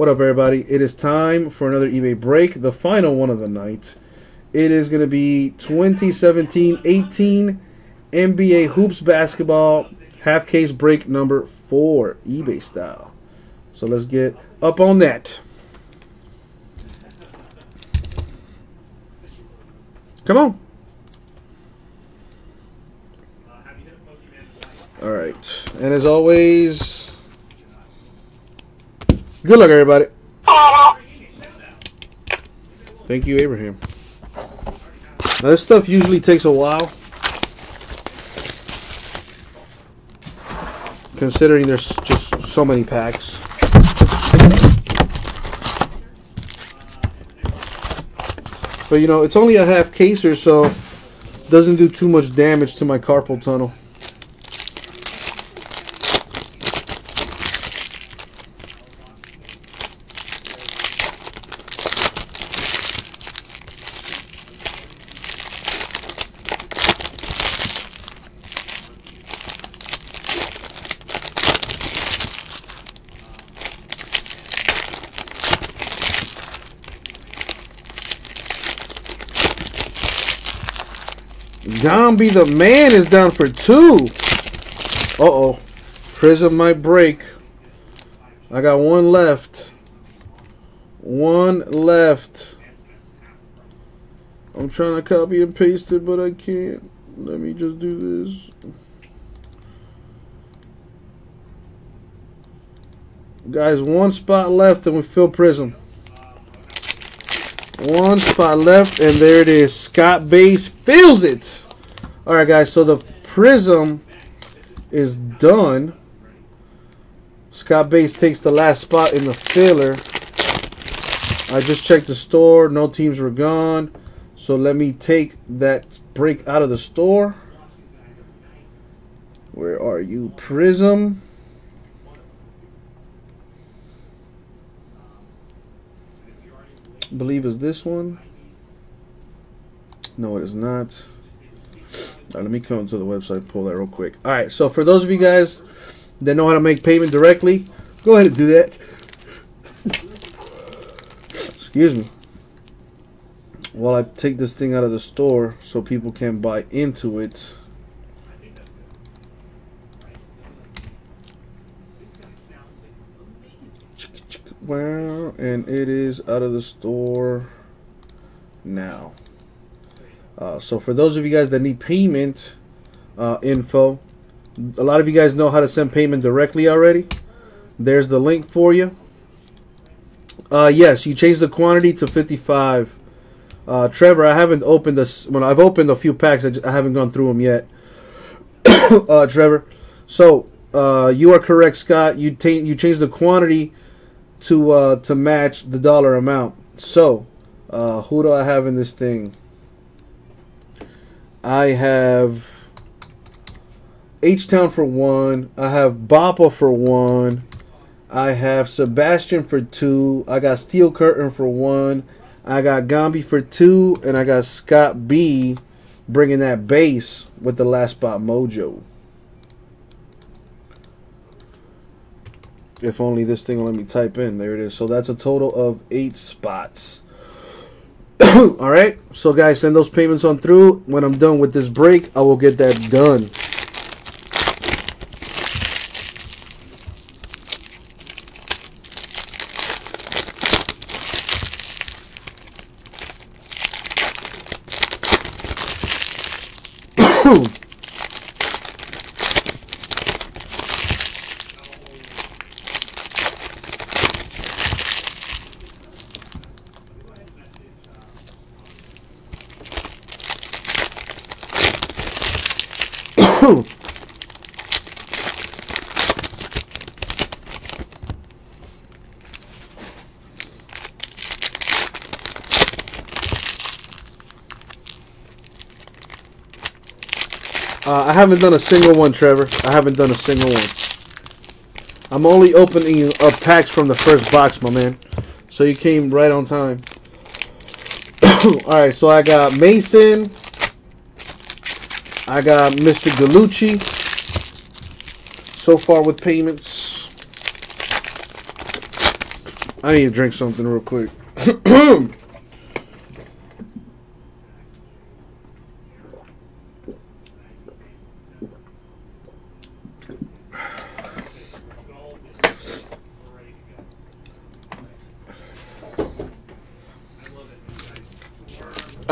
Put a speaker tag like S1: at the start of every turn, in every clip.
S1: What up, everybody? It is time for another eBay break, the final one of the night. It is going to be 2017-18 NBA Hoops Basketball half case break number four, eBay style. So let's get up on that. Come on. All right. And as always, good luck, everybody. Thank you, Abraham. Now, this stuff usually takes a while. Considering there's just so many packs. But, you know, it's only a half caser, so doesn't do too much damage to my carpal tunnel. Gomby the man is down for two. Uh-oh. Prism might break. I got one left. One left. I'm trying to copy and paste it, but I can't. Let me just do this. Guys, one spot left and we fill Prism. One spot left, and there it is. Scott Base fills it. All right, guys, so the Prism is done. Scott Base takes the last spot in the filler. I just checked the store. No teams were gone. So let me take that break out of the store. Where are you, Prism? believe is this one. No, it is not. Right, let me come to the website pull that real quick. All right, so for those of you guys that know how to make payment directly, go ahead and do that. Excuse me. While I take this thing out of the store so people can buy into it. Well, and it is out of the store now. Uh, so for those of you guys that need payment uh, info, a lot of you guys know how to send payment directly already. There's the link for you. Uh, yes, you changed the quantity to 55. Uh, Trevor, I haven't opened this. Well, I've opened a few packs. I, just, I haven't gone through them yet. uh, Trevor, so uh, you are correct, Scott. You you changed the quantity to to match the dollar amount. So, who do I have in this thing? I have H Town for one. I have Bappa for one. I have Sebastian for two. I got Steel Curtain for one. I got Gomby for two, and I got Scott B bringing that base with the last spot mojo. If only this thing will let me type in. There it is. So that's a total of eight spots. All right. So guys, send those payments on through. When I'm done with this break, I will get that done. Uh, I haven't done a single one, Trevor. I haven't done a single one. I'm only opening up packs from the first box, my man. So you came right on time. Alright, so I got Mason. I got Mr. Galucci. So far with payments.
S2: I need to drink something real quick.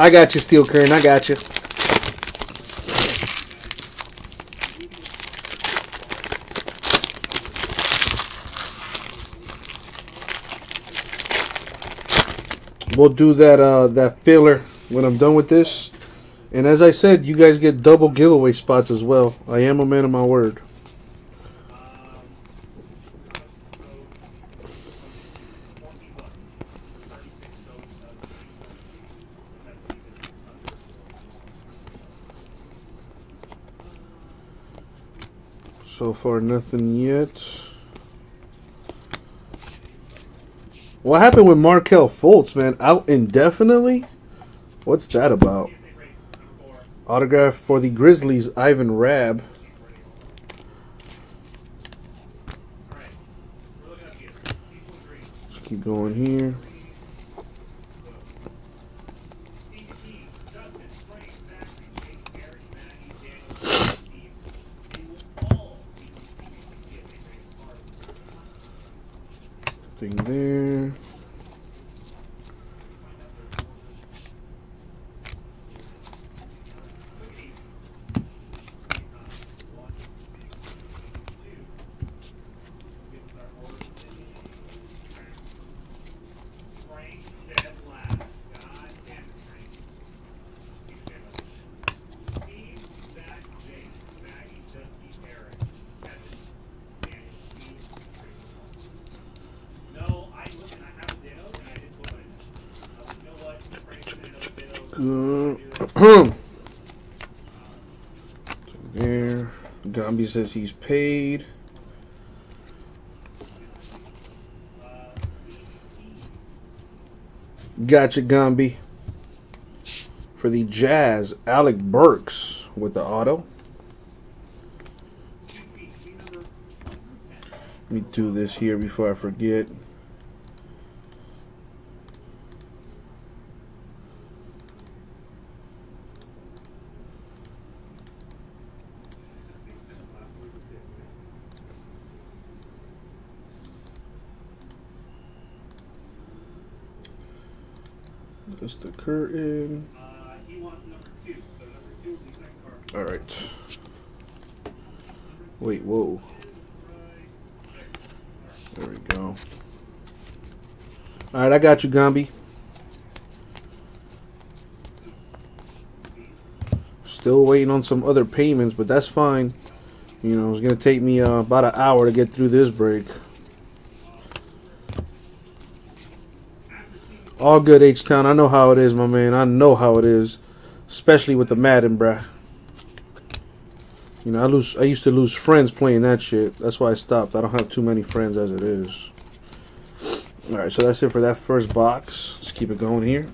S2: I got you, Steel Curtain. I got you. We'll do that uh, that filler when I'm done with this. And as I said, you guys get double giveaway spots as well. I am a man of my word. So far, nothing yet. What happened with Markelle Fultz, man? Out indefinitely? What's that about? Autograph for the Grizzlies, Ivan Rabb. Let's keep going here. Thing there. Hmm. there. Gambi says he's paid. Gotcha, Gambi. For the Jazz, Alec Burks with the auto. Let me do this here before I forget. Just the curtain.
S1: Uh, he wants number two, so number two will be second card.
S2: All right. Wait, whoa. There we go. All right, I got you, Gambi. Still waiting on some other payments, but that's fine. You know, it's gonna take me uh, about an hour to get through this break. All good, H Town. I know how it is, my man. I know how it is, especially with the Madden, bruh. You know, I lose. I used to lose friends playing that shit. That's why I stopped. I don't have too many friends as it is. All right, so that's it for that first box. Let's keep it going here.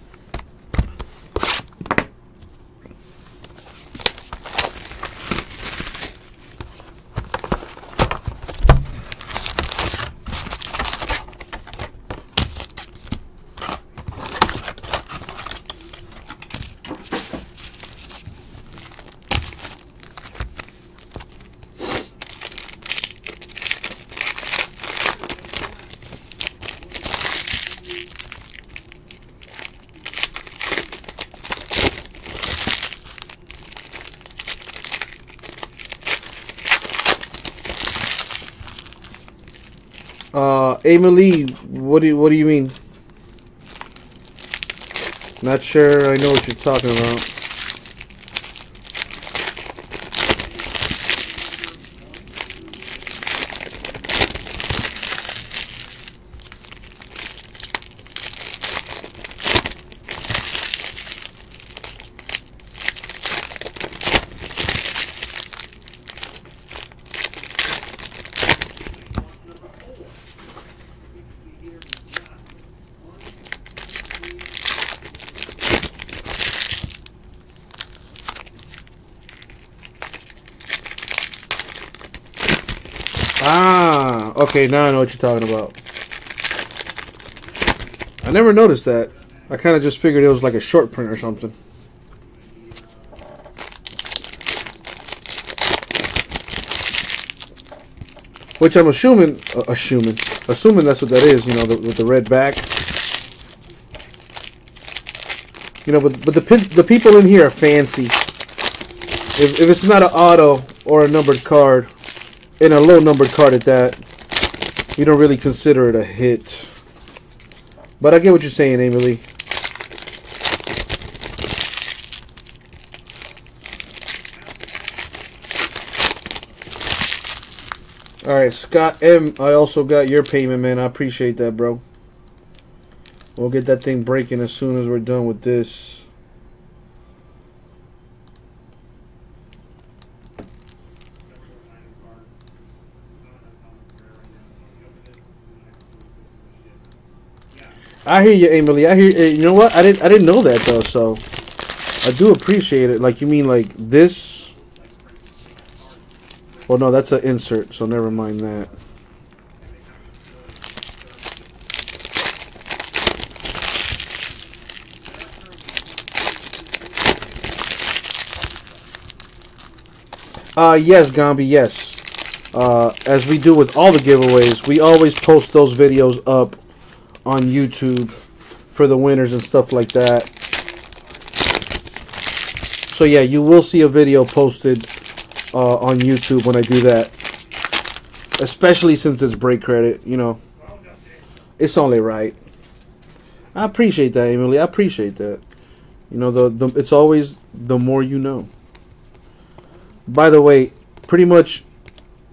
S2: Emily, what do you, what do you mean? Not sure. I know what you're talking about. Ah, okay. Now I know what you're talking about.
S1: I never noticed that. I kind of just figured it was like a short print or something. Which I'm assuming, uh, assuming, assuming that's what that is. You know, the, with the red back. You know, but but the the people in here are fancy. If, if it's not an auto or a numbered card, and a low numbered card at that, you don't really consider it a hit. But I get what you're saying, Emily. All right, Scott M. I also got your payment, man. I appreciate that, bro. We'll get that thing breaking as soon as we're done with this. I hear you, Emily. I hear. eh, You know what? I didn't. I didn't know that though. So I do appreciate it. Like you mean like this? Well, no, that's an insert. So never mind that. Uh, yes, Gambi, yes. Uh, as we do with all the giveaways, we always post those videos up on YouTube for the winners and stuff like that. So yeah, you will see a video posted uh, on YouTube when I do that. Especially since it's break credit, you know. It's only right. I appreciate that, Emily. I appreciate that. You know, the, the it's always the more you know. By the way, pretty much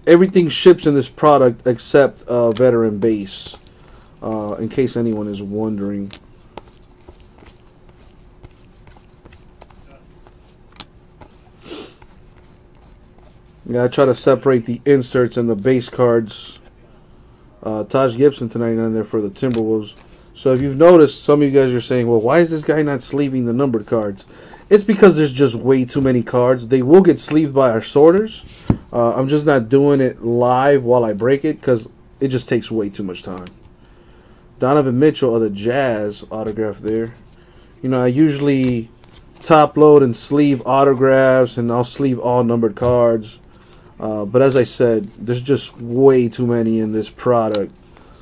S1: everything ships in this product except uh, veteran base. Uh, in case anyone is wondering. Yeah, I try to separate the inserts and the base cards. Uh, Taj Gibson to 99 there for the Timberwolves. So if you've noticed, some of you guys are saying, well, why is this guy not sleeving the numbered cards? It's because there's just way too many cards. They will get sleeved by our sorters. Uh, I'm just not doing it live while I break it because it just takes way too much time. Donovan Mitchell of the Jazz autograph there. You know, I usually top load and sleeve autographs and I'll sleeve all numbered cards. Uh, but as I said, there's just way too many in this product.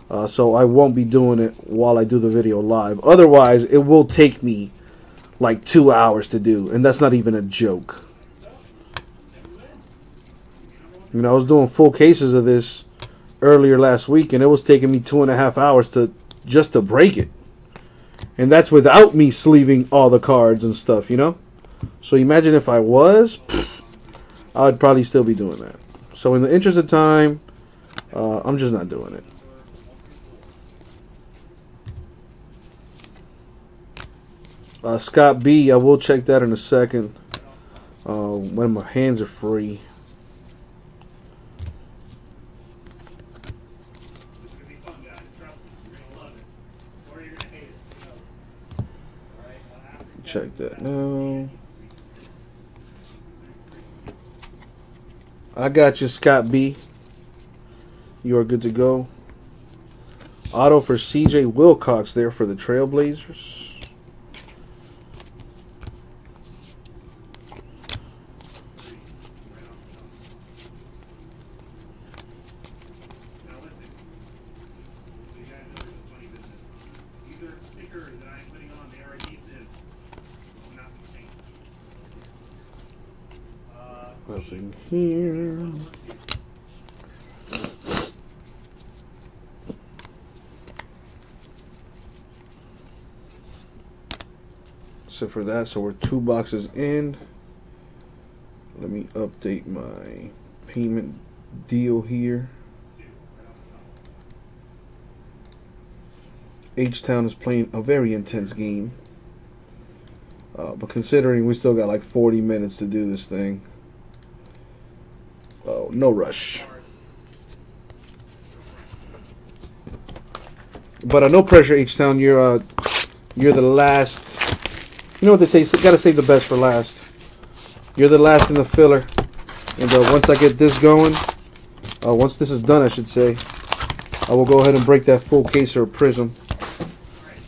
S1: Uh, so I won't be doing it while I do the video live. Otherwise, it will take me like two hours to do. And that's not even a joke. You know, I was doing full cases of this earlier last week, and it was taking me two and a half hours to just to break it. And that's without me sleeving all the cards and stuff, you know? So imagine if I was, pfft, I would probably still be doing that. So in the interest of time, uh, I'm just not doing it. Uh, Scott B, I will check that in a second uh, when my hands are free.
S2: It's gonna be fun, guys. Trust me, you're gonna love it, or you're gonna hate it. Who knows? All right. Well, after
S1: Check that now. I got you, Scott B. You are good to go. Auto for CJ Wilcox there for the Trailblazers.
S2: Now listen. So you guys know the funny business. These are stickers that I'm putting on. They are adhesive. Will not be changed. Uh,
S1: Nothing here. So for that, so we're two boxes in. Let me update my payment deal here. H Town is playing a very intense game. Uh, but considering we still got like 40 minutes to do this thing, oh, no rush. But uh, no pressure, H Town. You're uh, you're the last. You know what they say? Gotta save the best for last. You're the last in the filler. And uh, once I get this going, uh, once this is done, I should say, I will go ahead and break that full case or prism.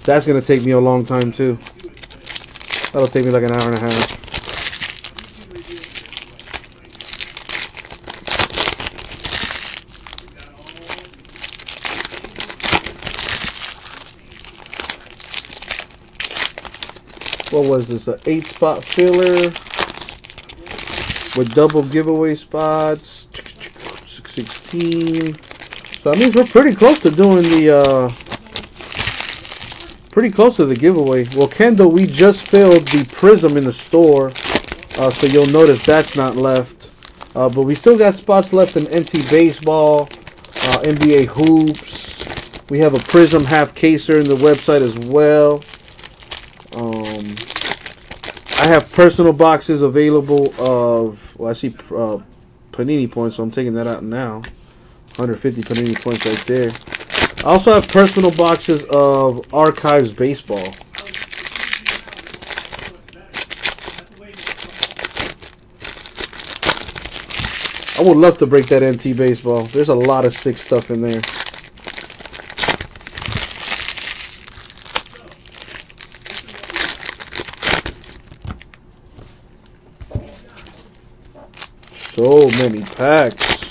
S2: That's gonna take me a long time too. That'll take me like an hour and a half. What was this? An eight spot filler with double giveaway spots. 16. So that means we're pretty close to doing the uh pretty close to the giveaway. Well, Kendall, we just filled the prism in the store, uh, so you'll notice that's not left. Uh, but we still got spots left in NT baseball, uh, NBA hoops. We have a prism half caser in the website as well. Um, I have personal boxes available of. Well, I see uh, Panini points, so I'm taking that out now. 150 Panini points right there. I also have personal boxes of Archives Baseball. I would love to break that NT Baseball. There's a lot of sick stuff in there. So many packs.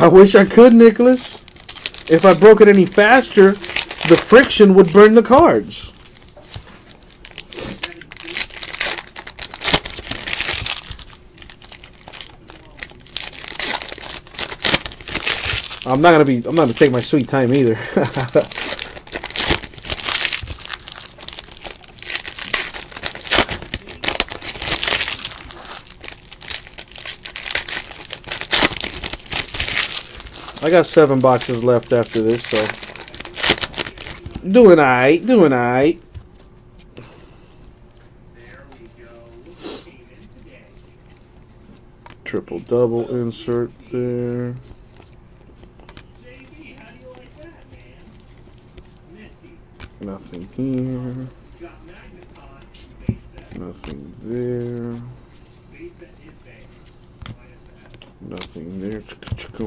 S2: I wish I could, Nicholas. If I broke it any faster, the friction would burn the cards. I'm not gonna be. I'm not gonna take my sweet time either. I got seven boxes left after this, so doing alright, doing alright. Triple double insert there. Nothing here. Nothing there. Nothing there. Chicka chicka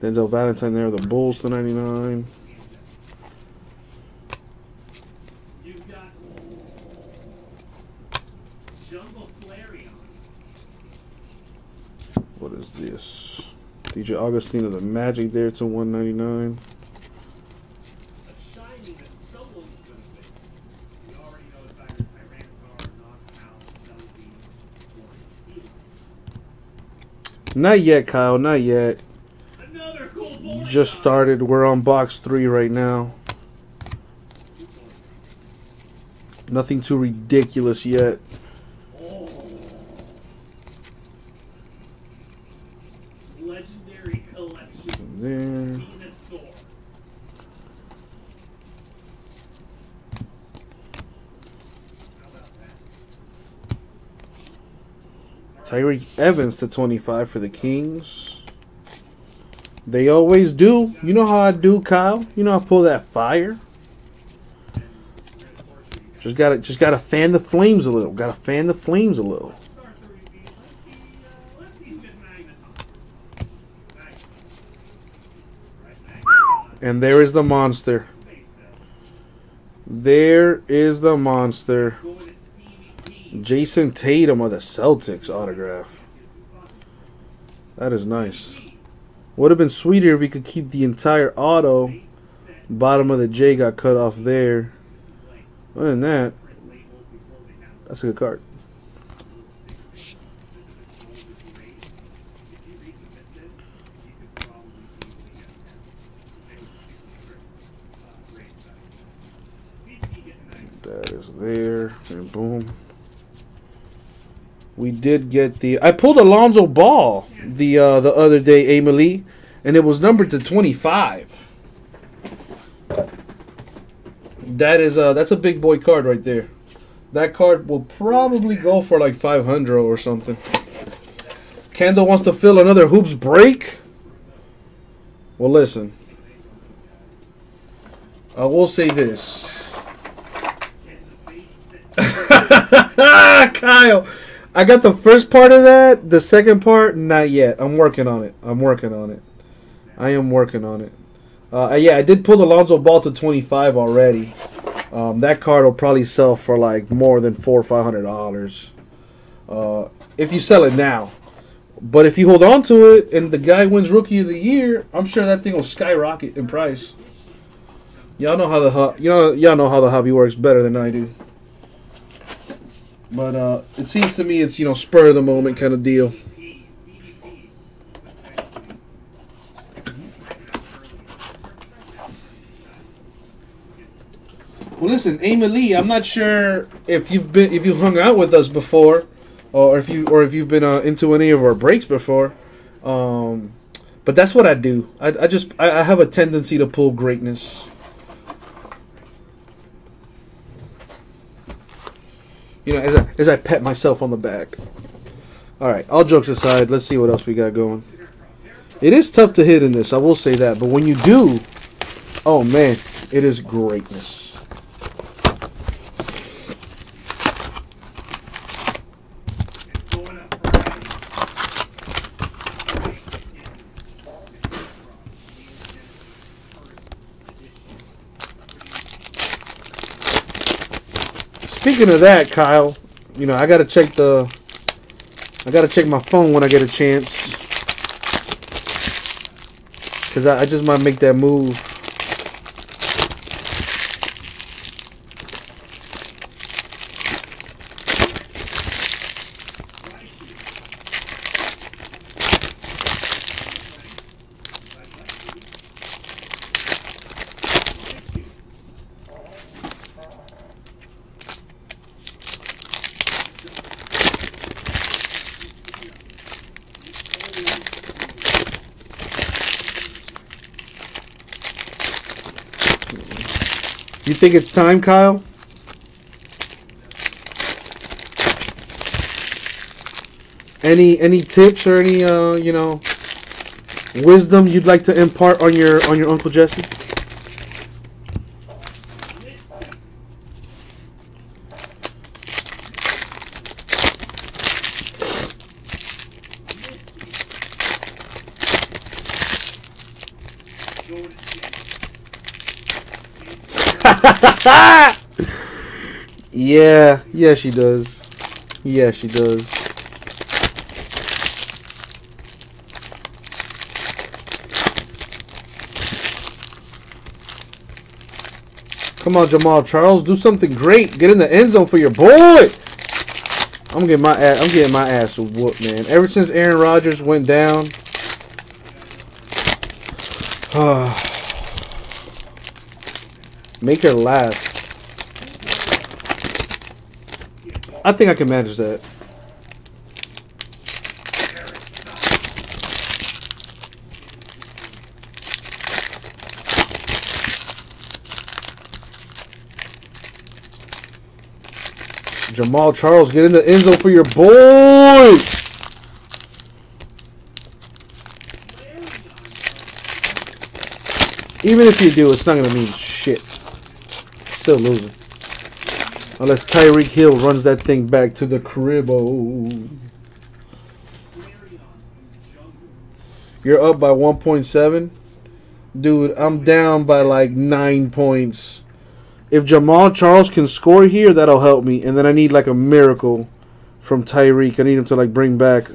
S2: Denzel Valentine there. The Bulls to 99
S1: jungle clarion
S2: what is this? DJ Augustin of the Magic there to 199.
S1: A shiny that someone's gonna fix. We already know it's either Tyranitar, Knockout, Celebi, or Steelix.
S2: Not yet, Kyle. Not yet. Just started. We're on box three right now. Nothing too ridiculous yet.
S1: Legendary collection.
S2: There. Tyreke Evans to 25 for the Kings. They always do. You know how I do, Kyle. You know I pull that fire. Just gotta, just gotta fan the flames a little. Gotta fan the flames a little. And there is the monster. There is the monster. Jayson Tatum of the Celtics autograph. That is nice. Would have been sweeter if we could keep the entire auto. Bottom of the J got cut off there. Other than that, that's a good card.
S1: That
S2: is there. And boom.
S1: We did get the. I pulled Alonzo Ball the uh, the other day, Emily, and it was numbered to twenty five. That is uh that's a big boy card right there. That card will probably go for like five hundred or something. Kendall wants to fill another hoops break. Well, listen. I will say this. Kyle, I got the first part of that. The second part, not yet. I'm working on it. I'm working on it. I am working on it. Uh, yeah, I did pull Alonzo Ball to 25 already. Um, that card will probably sell for like more than four or five hundred dollars uh, if you sell it now. But if you hold on to it and the guy wins Rookie of the Year, I'm sure that thing will skyrocket in price. Y'all know how the you know y'all know how the hobby works better than I do. But uh, it seems to me it's you know spur of the moment kind of deal. Well, listen, Amy Lee. I'm not sure if you've been if you hung out with us before, or if you or if you've been uh, into any of our breaks before. Um, but that's what I do. I, I just I, I have a tendency to pull greatness. You know, as I, as I pat myself on the back. All right, all jokes aside, let's see what else we got going. It is tough to hit in this, I will say that. But when you do, oh man, it is greatness. Speaking of that, Kyle, you know I gotta check the, I gotta check my phone when I get a chance, cause I, I just might make that move. Think it's time, Kyle? Any any tips or any uh you know wisdom you'd like to impart on your on your uncle Jesse?
S2: Going to
S1: Yeah, yeah, she does. Yeah, she does. Come on, Jamaal Charles, do something great. Get in the end zone for your boy. I'm getting my ass. I'm getting my ass whooped, man. Ever since Aaron Rodgers went down. Make her laugh. I think I can manage that. Jamaal Charles, get in the end zone for your boy. Even if you do, it's not gonna mean shit. Still losing. Unless Tyreek Hill runs that thing back to the crib. Oh. You're up by 1.7. Dude, I'm down by like 9 points. If Jamaal Charles can score here, that'll help me. And then I need like a miracle from Tyreek. I need him to like bring back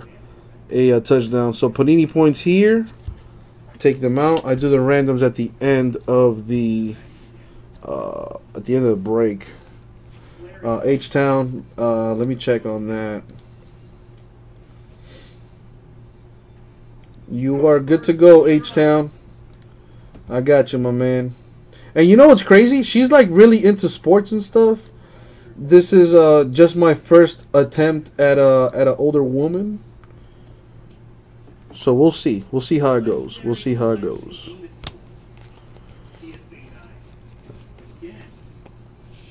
S1: a, uh touchdown. So Panini points here. Take them out. I do the randoms at the end of the uh, at the end of the break. Uh, H Town. Uh, let me check on that. You are good to go, H Town. I got you, my man. And you know what's crazy? She's like really into sports and stuff. this is uh just my first attempt at a at an older woman. So we'll see. We'll see how it goes. We'll see how it goes.
S2: PSA 9. Again,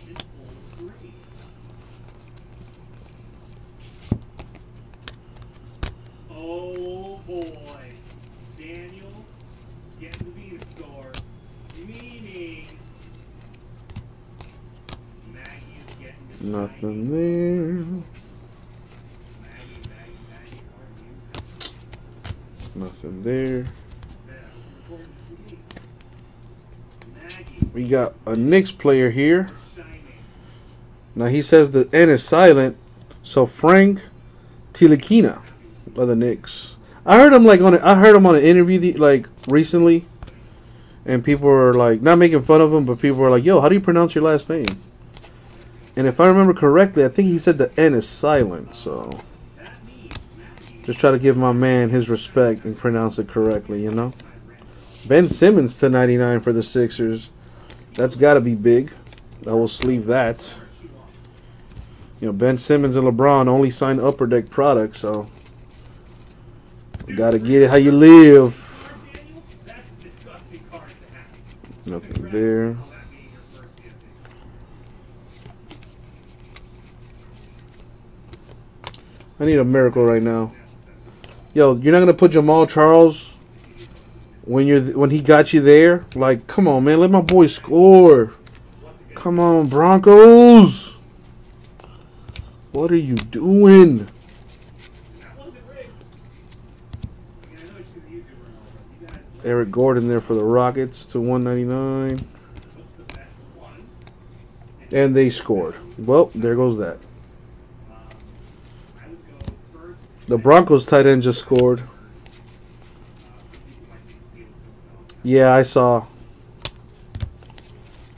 S2: an old green. Oh boy. Daniel, get the Venusaur. Meaning. Maggie is getting the
S1: Nothing there. Nothing there. We got a Knicks player here. Now he says the N is silent. So Frank Tilikina of the Knicks. I heard him like on a, I heard him on an interview the, like recently, and people were like not making fun of him, but people were like, "Yo, how do you pronounce your last name?" And if I remember correctly, I think he said the N is silent. So just try to give my man his respect and pronounce it correctly. You know. Ben Simmons to 99 for the Sixers. That's got to be big. I will sleeve that. You know, Ben Simmons and LeBron only signed Upper Deck products, so got to get it how you live. Nothing there.
S2: Congrats on that being your first PSA.
S1: I need a miracle right now. Yo, you're not gonna put Jamaal Charles when you're when he got you there. Like, come on, man, let my boy score. Come on, Broncos. What are you doing? Eric Gordon there for the Rockets to 199,
S2: what's the best one?
S1: and they scored. Well, there goes that.
S2: Um, I would go first.
S1: The Broncos tight end just scored. Yeah, I saw.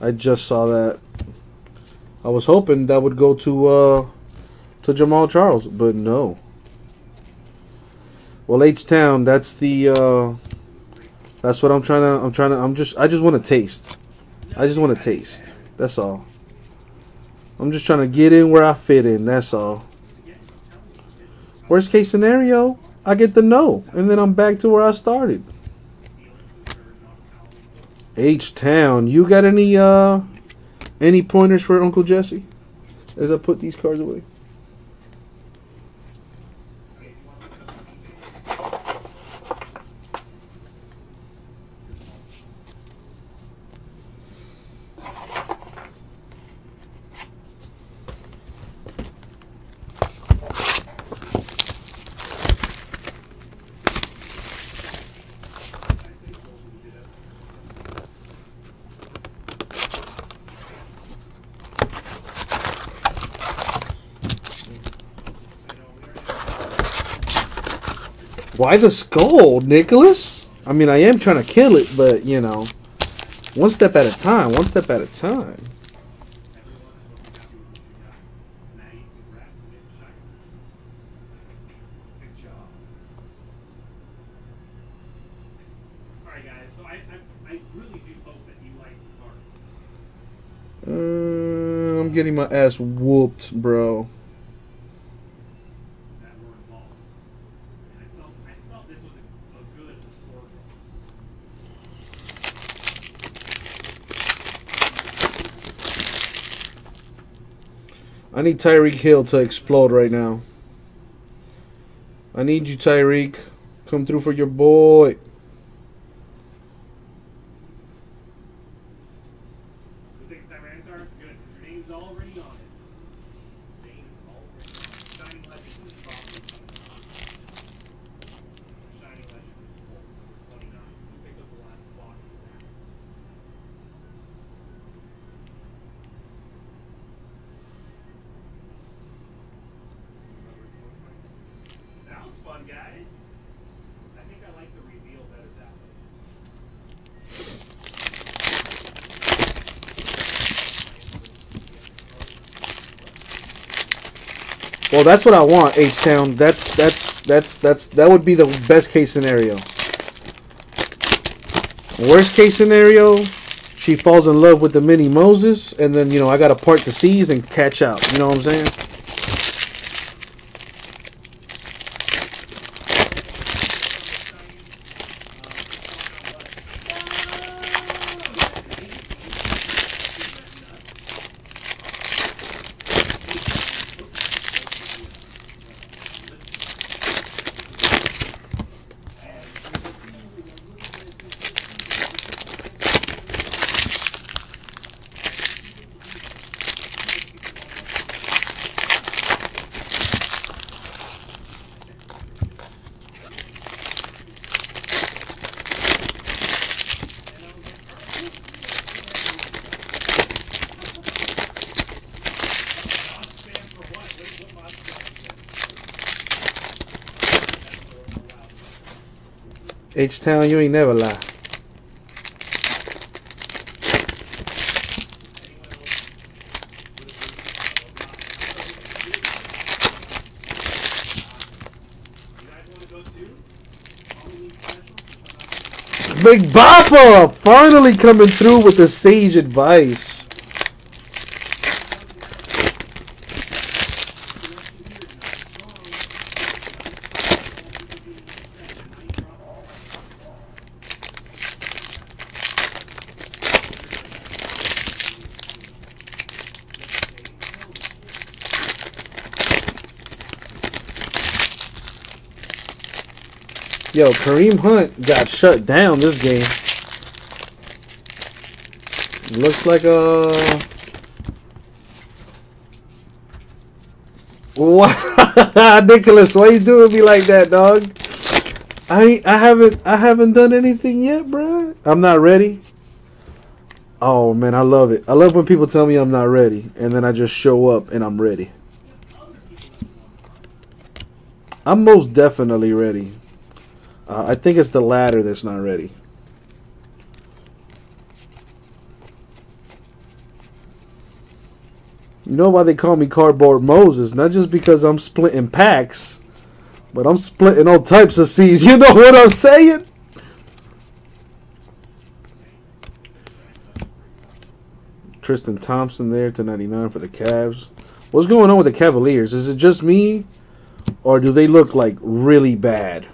S1: I just saw that. I was hoping that would go to uh to Jamaal Charles, but no. Well, H Town, that's the uh that's what I'm trying to I'm trying to I'm just I just want to taste. I just want to taste. That's all. I'm just trying to get in where I fit in, that's all. Worst case scenario, I get the no, and then I'm back to where I started. H Town, you got any uh any pointers for Uncle Jesse? As I put these cards away. Why the skull, Nicholas? I mean, I am trying to kill it, but you know, one step at a time. One step at a time.
S2: Maggie, congrats on getting shiny. Good job. Alright, guys, so I, I, I really do hope that you like the cards.
S1: Uh, I'm getting my ass whooped, bro.
S2: that were involved. And I felt I felt this was a, a good assortment.
S1: I need Tyreek Hill to explode right now. I need you, Tyreek. Come through for your boy.
S2: You think time answer? Good, because your name's already on it. Name's already on it. Shining Legends is probably Shining Legends is full. Number 29. You picked up the last spot in the brackets. That was fun, guys. I think I like the reveal better that way.
S1: Well, that's what I want, H Town. That's that's that's that's that would be the best case scenario. Worst case scenario,
S2: she falls in love with the mini Moses, and then you know I got to part the seas and catch out. You know what I'm saying? H Town, you ain't never lie. Big Bappa finally coming through with the sage advice. Yo, Kareem Hunt got shut down this game. Looks like uh, a. What, Nicholas? Why you doing me like that, dog? I I haven't I haven't done anything yet, bruh. I'm not ready. Oh man, I love it. I love when people tell me I'm not ready, and then I just show up and I'm ready. I'm most definitely ready. Uh, I think it's the latter that's not ready. You know why they call me Cardboard Moses? Not just because I'm splitting packs, but I'm splitting all types of seeds. You know what I'm saying? Tristan Thompson there to 99 for the Cavs. What's going on with the Cavaliers? Is it just me? Or do they look like really bad?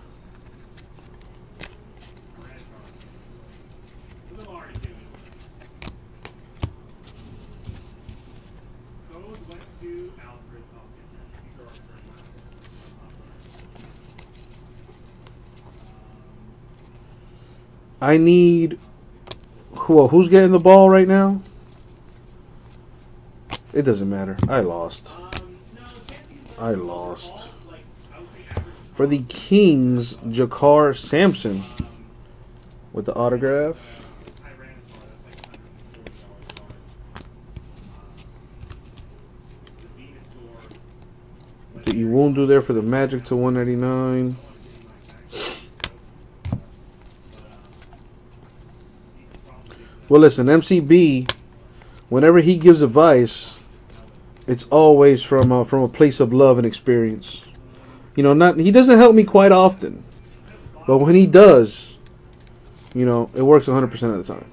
S2: I need who who's getting the ball right now? It doesn't matter. I lost. I lost. For the Kings, JaKarr Sampson with the autograph. The Iwundu there for the Magic to 199. Well, listen, MCB, whenever he gives advice, it's always from uh, from a place of love and experience. You know, not he doesn't help me quite often, but when he does, you know, it works 100% of the time.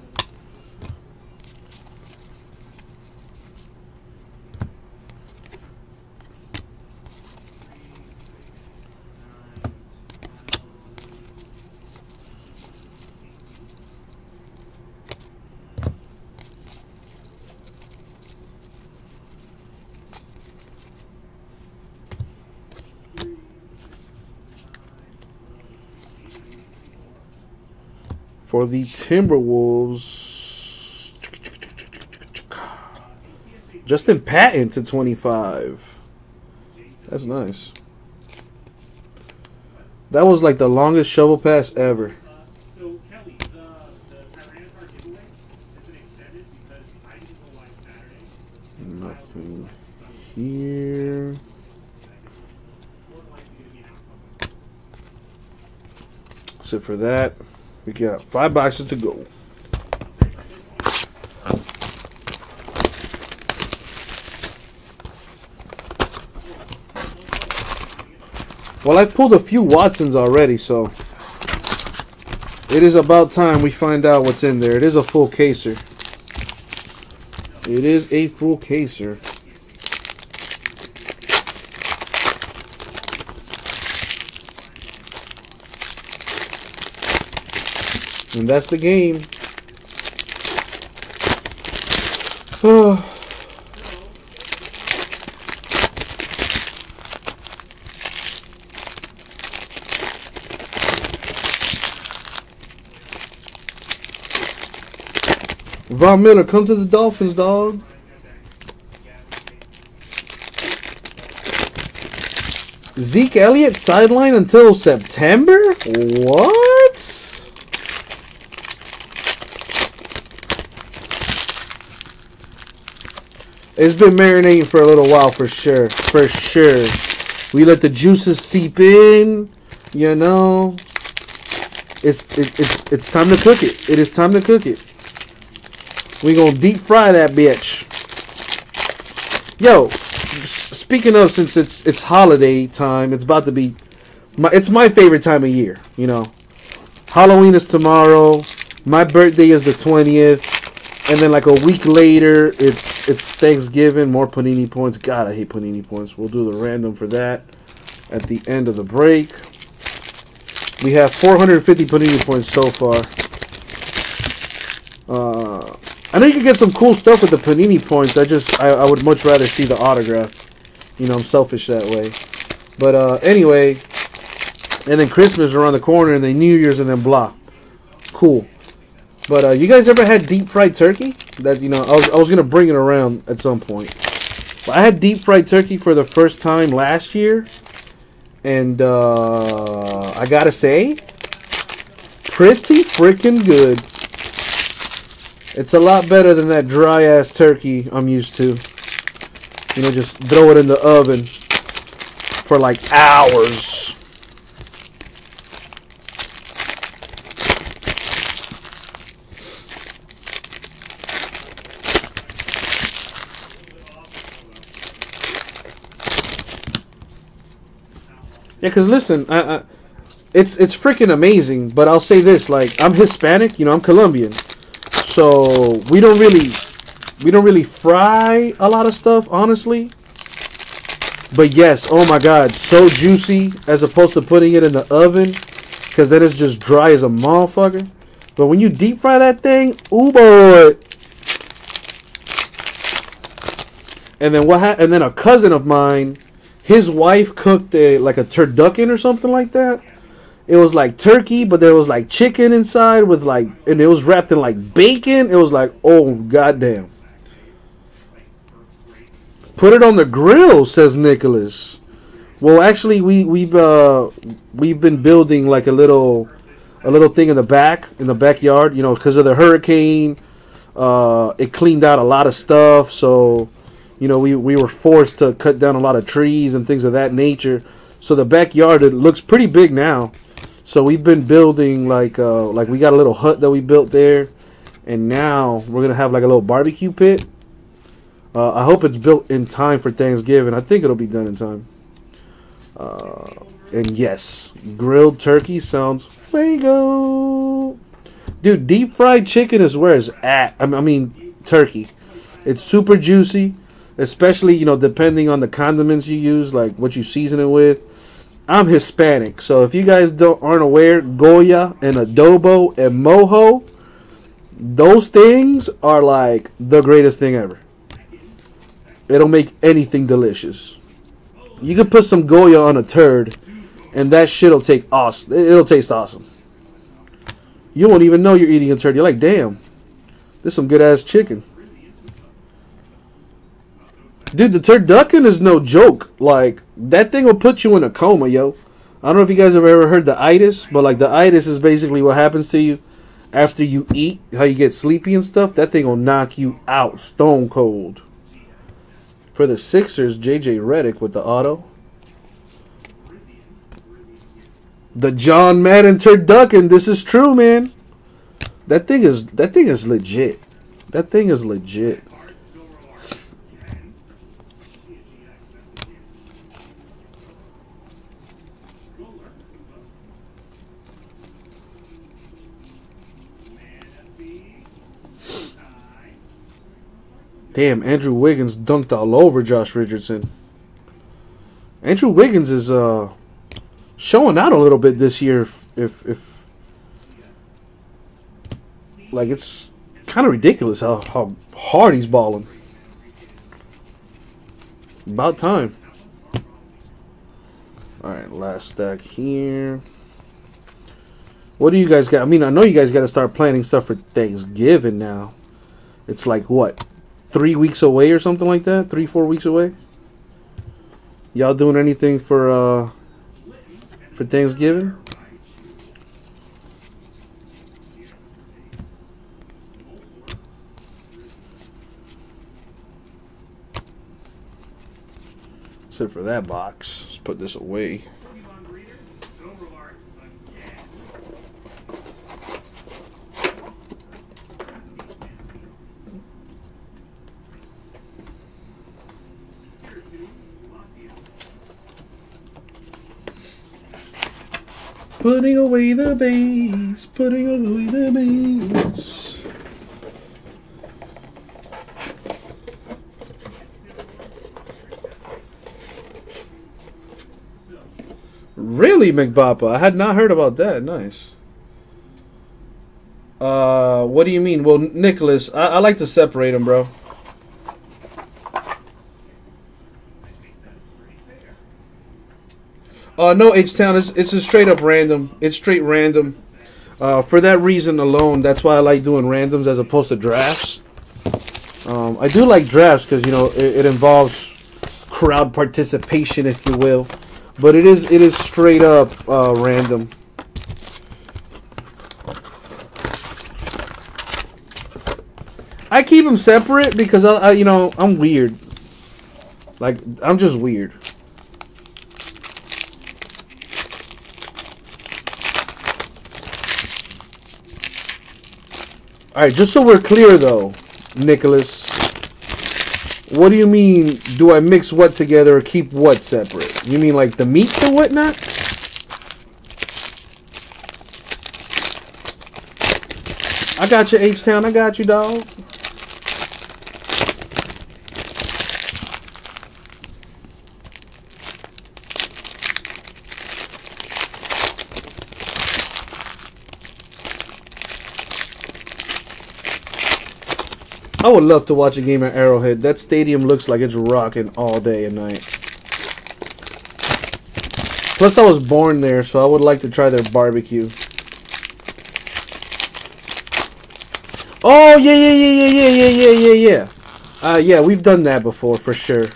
S2: For the Timberwolves, Justin Patton to 25. That's nice. That was like the longest shovel pass ever. Nothing here. Except for that, we got five boxes to go. Well, I pulled a few Watsons already, so it is about time we find out what's in there. It is a full caser.
S1: It is a full caser. And that's the game. Oh. Von Miller, come to the Dolphins, dog. Zeke Elliott sideline until September? What? It's been marinating for a little while for sure. For sure. We let the juices seep in, you know. It's it, it's it's time to cook it. It is time to cook it. We gonna deep fry that bitch. Yo, speaking of, since it's it's holiday time, it's about to be. My, it's my favorite time of year. You know, Halloween is tomorrow. My birthday is the twentieth, and then like a week later, it's it's Thanksgiving. More panini points. God, I hate panini points. We'll do the random for that at the end of the break. We have 450 panini points so far. Uh, I know you can get some cool stuff with the panini points. I just I, I would much rather see the autograph. You know, I'm selfish that way. But uh, anyway, and then Christmas around the corner, and then New Year's, and then blah. Cool. But uh, you guys ever had deep fried turkey? That you know, I was I was gonna bring it around at some point. But I had deep fried turkey for the first time last year, and uh, I gotta say, pretty freaking good. It's a lot better than that dry ass turkey I'm used to. You know, just throw it in the oven for like hours. Yeah, cause listen, I, I, it's it's freaking amazing. But I'll say this: like I'm Hispanic, you know, I'm Colombian, so we don't really we don't really fry a lot of stuff, honestly. But yes, oh my god, so juicy as opposed to putting it in the oven, because then it's just dry as a motherfucker. But when you deep fry that thing, ooh boy. And then what? Ha- and then a cousin of mine, his wife cooked a like a turducken or something like that. It was like turkey, but there was like chicken inside with like, and it was wrapped in like bacon. It was like, oh goddamn. Put it on the grill, says Nicholas. Well, actually, we we've uh, we've been building like a little a little thing in the back in the backyard. You know, because of the hurricane, uh, it cleaned out a lot of stuff. So, you know, we we were forced to cut down a lot of trees and things of that nature. So the backyard it looks pretty big now. So we've been building like uh, like we got a little hut that we built there, and now we're gonna have like a little barbecue pit. Uh, I hope it's built in time for Thanksgiving. I think it'll be done in time. Uh, and yes, grilled turkey sounds fuego. Dude, deep fried chicken is where it's at. I mean, turkey. It's super juicy, especially you know depending on the condiments you use, like what you season it with. I'm Hispanic, so if you guys don't aren't aware, Goya and adobo and mojo, those things are like the greatest thing ever. It'll make anything delicious. You could put some Goya on a turd, and that shit'll take awesome. It'll taste awesome. You won't even know you're eating a turd. You're like, damn, this some good ass chicken. Dude, the turducken is no joke. Like that thing will put you in a coma, yo. I don't know if you guys have ever heard the itis, but like the itis is basically what happens to you after you eat, how you get sleepy and stuff. That thing will knock you out stone cold. For the Sixers, JJ Redick with the auto. The John Madden turducken. This is true, man. That thing is that thing is legit. That thing is legit. Damn, Andrew Wiggins dunked all over Josh Richardson. Andrew Wiggins is uh showing out a little bit this year. If if, like it's kind of ridiculous how how hard he's balling. About time. All right, last stack here. What do you guys got? I mean, I know you guys got to start planning stuff for Thanksgiving now. It's like what, three weeks away or something like that? Three, four weeks away. Y'all doing anything for uh for Thanksgiving? Except for that box. Let's put this away. Putting away the base, putting away the base. Really, McBappa? I had not heard about that. Nice. Uh, what do you mean? Well, Nicholas, I, I like to separate them, bro.
S2: I think that's pretty fair.
S1: Uh, no, H Town. It's it's a straight up random. It's straight random. Uh, for that reason alone, that's why I like doing randoms as opposed to drafts. Um, I do like drafts because you know it, it involves crowd participation, if you will. But it is it is straight up uh, random. I keep them separate because I, I, you know, I'm weird. Like I'm just weird. All right, just so we're clear though, Nicholas. What do you mean? Do I mix what together or keep what separate? You mean like the meats or whatnot? I got you, H Town. I got you, dog. I would love to watch a game at Arrowhead. That stadium looks like it's rocking all day and night. Plus, I was born there, so I would like to try their barbecue. Oh yeah yeah yeah yeah yeah yeah yeah yeah yeah. Uh, yeah, we've done that before for sure.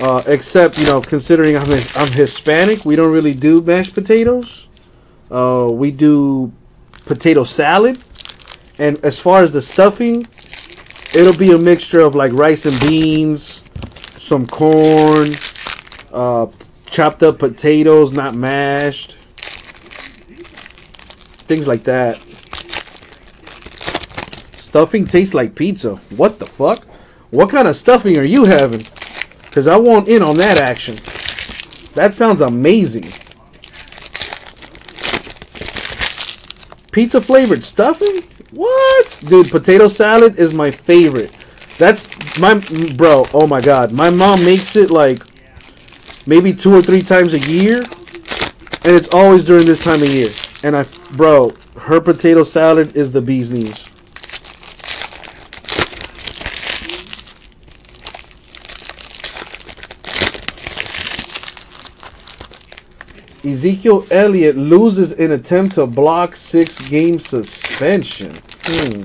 S1: Uh, except you know, considering I'm I'm Hispanic, we don't really do mashed potatoes. Uh, we do potato salad, and as far as the stuffing, it'll be a mixture of like rice and beans, some corn, uh, chopped up potatoes, not mashed, things like that. Stuffing tastes like pizza. What the fuck? What kind of stuffing are you having? Because I want in on that action. That sounds amazing. Pizza flavored stuffing? What? Dude, potato salad is my favorite. That's my bro. Oh my god. My mom makes it like maybe two or three times a year. And it's always during this time of year. And I bro, her potato salad is the bee's knees. Ezekiel Elliott loses in attempt to block six game suspension. Hmm.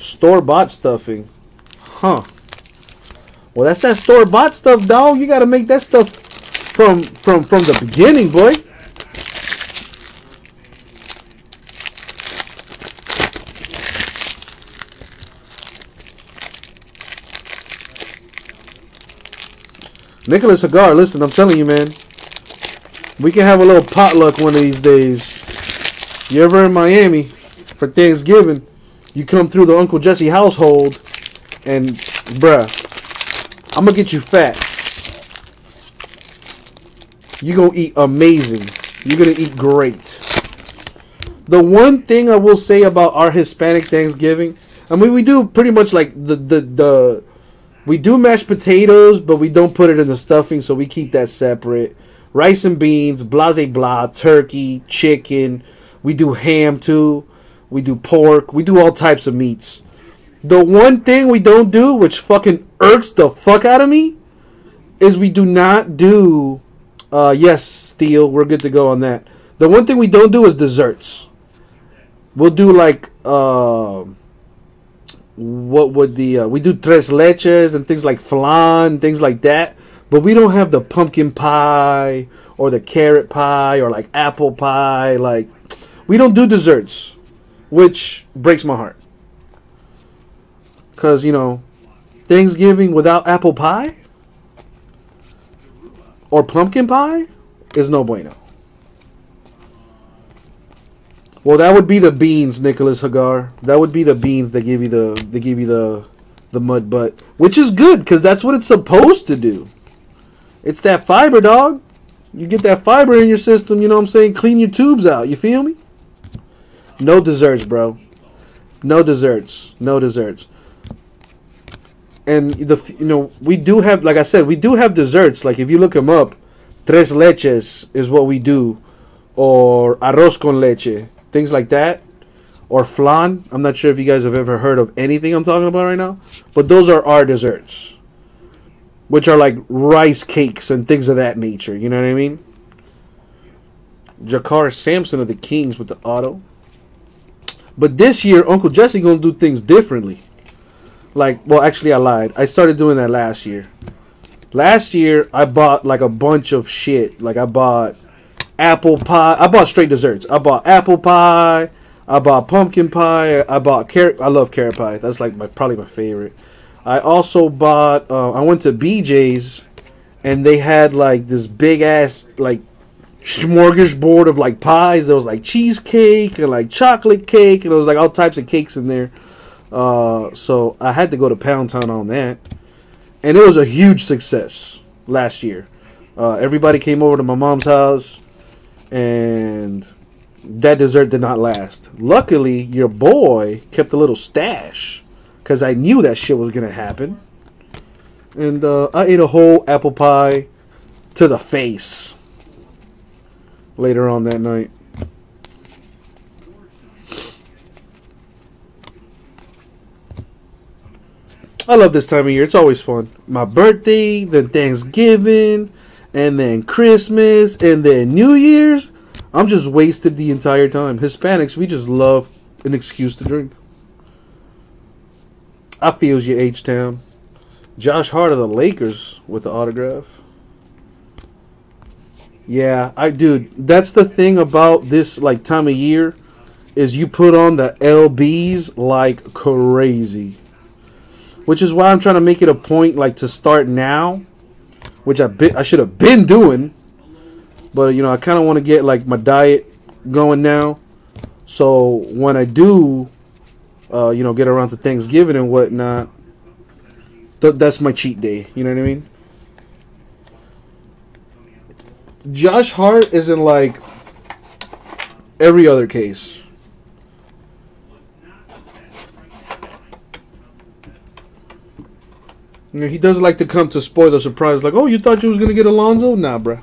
S1: Store bought stuffing. Huh. Well, that's that store bought stuff, dog. You gotta make that stuff from from from the beginning, boy. Nicholas Cigar, listen, I'm telling you, man. We can have a little potluck one of these days. You ever in Miami for Thanksgiving? You come through the Uncle Jesse household, and bruh, I'm gonna get you fat. You're gonna eat amazing. You're gonna eat great. The one thing I will say about our Hispanic Thanksgiving I mean, we do pretty much like the the the. We do mashed potatoes, but we don't put it in the stuffing, so we keep that separate. Rice and beans, blase blah, turkey, chicken. We do ham too. We do pork. We do all types of meats. The one thing we don't do, which fucking irks the fuck out of me, is we do not do. Uh, yes, Steel, we're good to go on that. The one thing we don't do is desserts. We'll do like. Uh, what would the uh, we do tres leches and things like flan things like that but we don't have the pumpkin pie or the carrot pie or like apple pie like we don't do desserts which breaks my heart because you know thanksgiving without apple pie or pumpkin pie is no bueno well, that would be the beans, Nicholas Hagar. That would be the beans that give you the they give you the the mud butt, which is good because that's what it's supposed to do. It's that fiber, dog. You get that fiber in your system. You know what I'm saying? Clean your tubes out. You feel me? No desserts, bro. No desserts. No desserts. And the you know we do have, like I said, we do have desserts. Like if you look them up, tres leches is what we do, or arroz con leche things like that, or flan. I'm not sure if you guys have ever heard of anything I'm talking about right now, but those are our desserts, which are like rice cakes and things of that nature. You know what I mean? JaKarr Sampson of the Kings with the auto. But this year, Uncle Jesse gonna do things differently. Like, well, actually, I lied. I started doing that last year. Last year, I bought like a bunch of shit. Like, I bought apple pie. I bought straight desserts. I bought apple pie. I bought pumpkin pie. I bought carrot. I love carrot pie. That's like my probably my favorite. I also bought. Uh, I went to BJ's, and they had like this big ass like smorgasbord of like pies. There was like cheesecake and like chocolate cake, and there was like all types of cakes in there. Uh, so I had to go to Pound Town on that, and it was a huge success last year. Uh, everybody came over to my mom's house and that dessert did not last. Luckily, your boy kept a little stash because I knew that shit was gonna happen. And uh, I ate a whole apple pie to the face later on that night. I love this time of year. It's always fun. My birthday, then Thanksgiving, and then Christmas, and then New Year's. I'm just wasted the entire time. Hispanics, we just love an excuse to drink. I feels you, H Town. Josh Hart of the Lakers with the autograph. Yeah, I dude, that's the thing about this like time of year is you put on the LBs like crazy. Which is why I'm trying to make it a point like to start now which I be, I should have been doing, but you know I kind of want to get like my diet going now. So when I do, uh, you know, get around to Thanksgiving and whatnot, th- that's my cheat day. You know what I mean? Josh Hart is in like every other case. He does like to come to spoil the surprise. Like, oh, you thought you was gonna get Alonzo? Nah, bruh.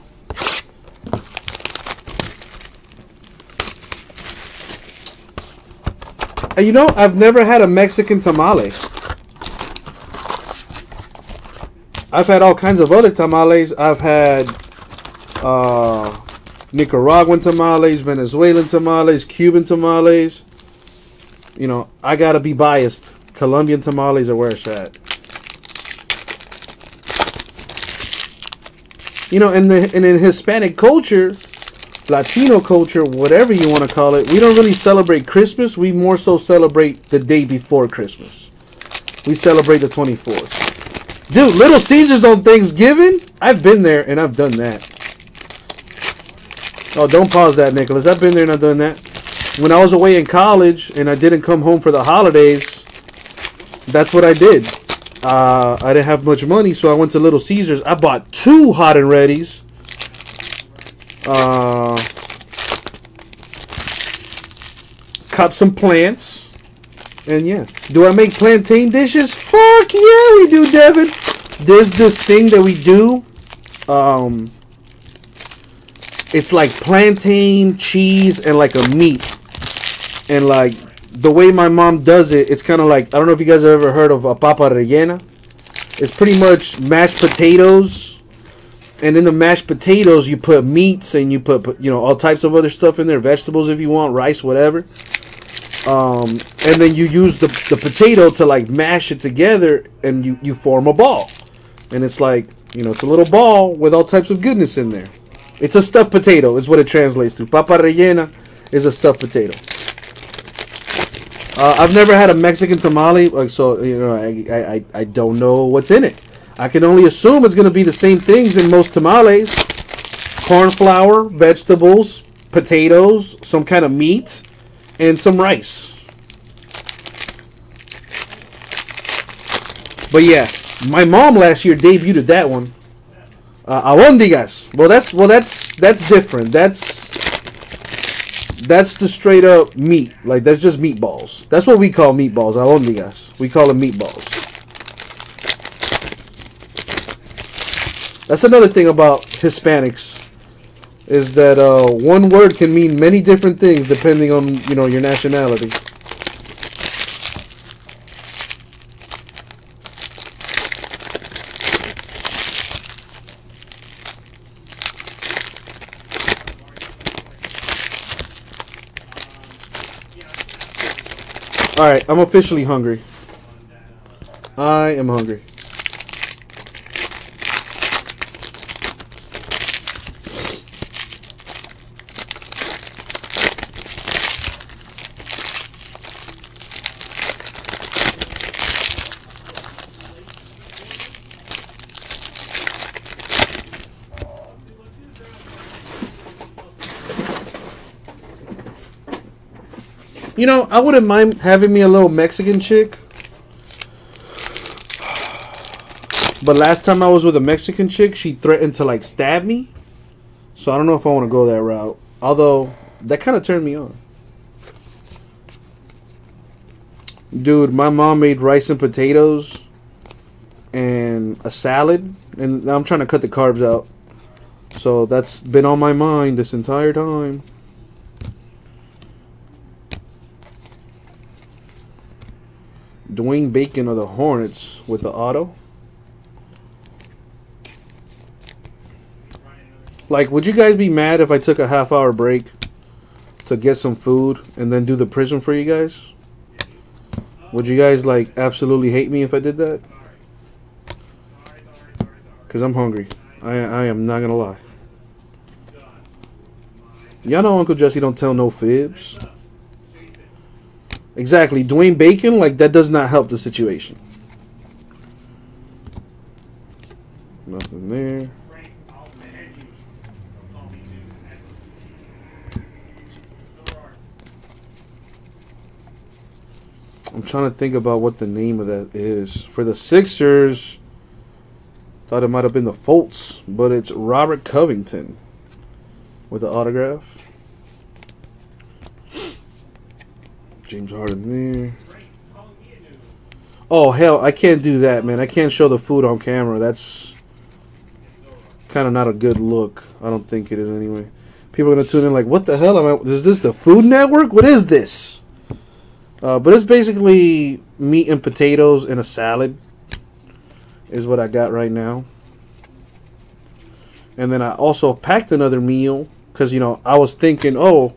S1: And you know, I've never had a Mexican tamale. I've had all kinds of other tamales. I've had uh, Nicaraguan tamales, Venezuelan tamales, Cuban tamales. You know, I gotta be biased. Colombian tamales are where it's at. you know, in the and in Hispanic culture, Latino culture, whatever you want to call it, we don't really celebrate Christmas. We more so celebrate the day before Christmas. We celebrate the 24th. Dude, Little Caesars on Thanksgiving? I've been there and I've done that. Oh, don't pause that, Nicholas. I've been there and I've done that. When I was away in college and I didn't come home for the holidays, that's what I did. Uh, I didn't have much money, so I went to Little Caesars. I bought two hot and ready's. Uh, cut some plants. And yeah, do I make plantain dishes? Fuck yeah, we do, Devin. There's this thing that we do. Um, it's like plantain, cheese, and like a meat. And like the way my mom does it, it's kind of like I don't know if you guys have ever heard of a papa rellena. It's pretty much mashed potatoes, and in the mashed potatoes you put meats and you put you know all types of other stuff in there, vegetables if you want, rice, whatever. Um, and then you use the, the potato to like mash it together, and you you form a ball, and it's like you know it's a little ball with all types of goodness in there. It's a stuffed potato, is what it translates to. Papa rellena is a stuffed potato. Uh, I've never had a Mexican tamale, like so you know I, I I don't know what's in it. I can only assume it's gonna be the same things in most tamales: corn flour, vegetables, potatoes, some kind of meat, and some rice. But yeah, my mom last year debuted that one. Uh, albondigas. Well, that's well that's that's different. That's that's the straight up meat. Like that's just meatballs. That's what we call meatballs. Albondigas. We call them meatballs. That's another thing about Hispanics is that uh, one word can mean many different things depending on you know your nationality. All right, I'm officially hungry. I am hungry. You know, I wouldn't mind having me a little Mexican chick. But last time I was with a Mexican chick, she threatened to like stab me. So I don't know if I want to go that route. Although that kind of turned me on. Dude, my mom made rice and potatoes and a salad, and I'm trying to cut the carbs out. So that's been on my mind this entire time. Dwayne Bacon of the Hornets with the auto. Like, would you guys be mad if I took a half hour break to get some food and then do the Prizm for you guys? Would you guys, like, absolutely hate me if I did that? Because I'm hungry. I, I am not going to lie. Y'all know Uncle Jesse don't tell no fibs. Exactly. Dwayne Bacon, like, that does not help the situation. Nothing there. I'm trying to think about what the name of that is. For the Sixers, thought it might have been the Fultz, but it's Robert Covington with the autograph. James Harden there. Oh hell, I can't do that, man. I can't show the food on camera. That's kind of not a good look. I don't think it is anyway. People are gonna tune in like, what the hell? Am I? Is this the Food Network? What is this? Uh, but it's basically meat and potatoes in a salad. Is what I got right now. And then I also packed another meal because you know I was thinking, oh,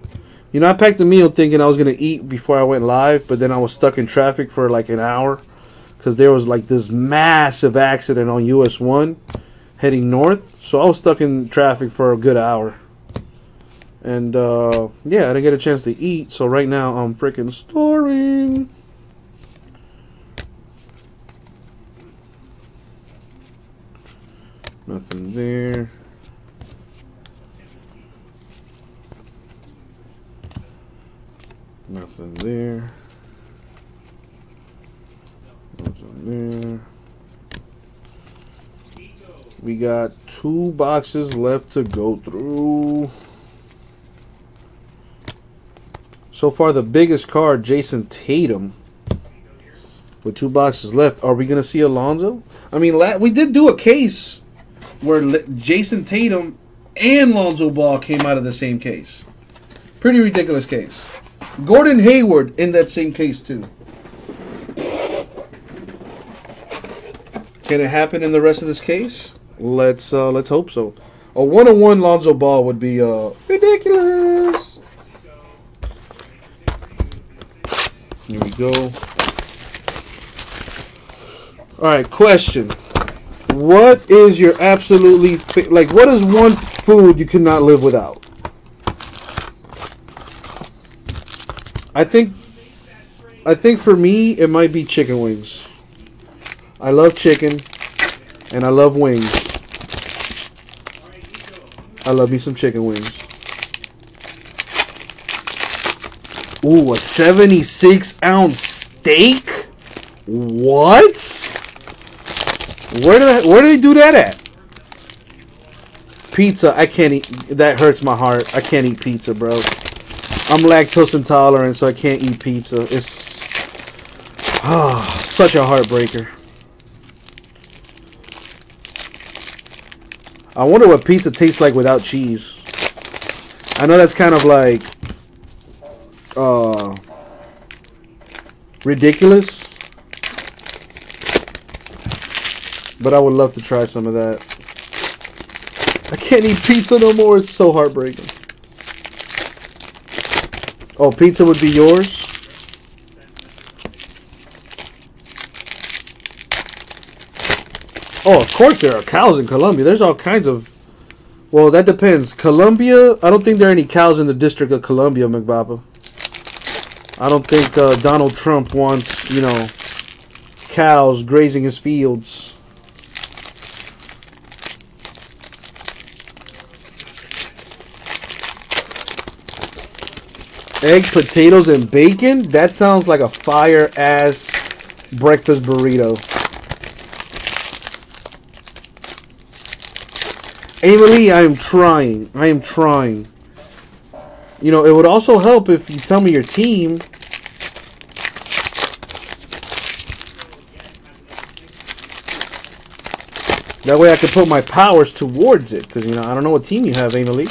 S1: you know, I packed the meal thinking I was gonna eat before I went live, but then I was stuck in traffic for like an hour because there was like this massive accident on US One heading north. So I was stuck in traffic for a good hour. And uh, yeah, I didn't get a chance to eat, so right now I'm freaking storing. Nothing there. Nothing there. Nothing there. We got two boxes left to go through. So far, the biggest card, Jayson Tatum. With two boxes left, are we gonna see Alonzo? I mean, we did do a case where Jayson Tatum and Lonzo Ball came out of the same case. Pretty ridiculous case. Gordon Hayward in that same case too. Can it happen in the rest of this case? Let's uh, let's hope so. A one on one Lonzo Ball would be uh, ridiculous. Here we go. All right, question. What is your absolutely like? What is one food you cannot live without? I think, I think for me it might be chicken wings. I love chicken, and I love wings. I love me some chicken wings. Ooh, a 76 ounce steak? What? Where do they, where do they do that at? Pizza, I can't eat. That hurts my heart. I can't eat pizza, bro. I'm lactose intolerant, so I can't eat pizza. It's ah, such a heartbreaker. I wonder what pizza tastes like without cheese. I know that's kind of like uh ridiculous. But I would love to try some of that. I can't eat pizza no more. It's so heartbreaking. Oh, pizza would be yours? Oh, of course there are cows in Colombia. There's all kinds of. Well, that depends. Colombia, I don't think there are any cows in the District of Columbia, McBaba. I don't think uh, Donald Trump wants, you know, cows grazing his fields. Egg, potatoes, and bacon? That sounds like a fire ass breakfast burrito. Emily, I am trying. I am trying. You know, it would also help if you tell me your team. That way I can put my powers towards it. Because, you know, I don't know what team you have, Emily.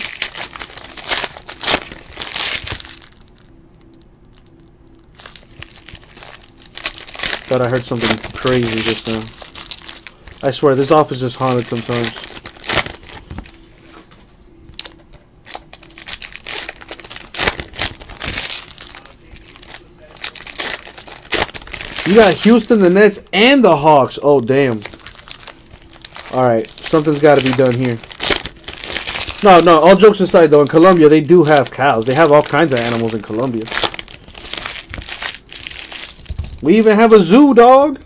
S1: Thought I heard something crazy just now. I swear, this office is haunted sometimes. You got Houston, the Nets, and the Hawks. Oh, damn. Alright, something's got to be done here. No, no, all jokes aside, though, in Colombia, they do have cows. They have all kinds of animals in Colombia. We even have a zoo, dog.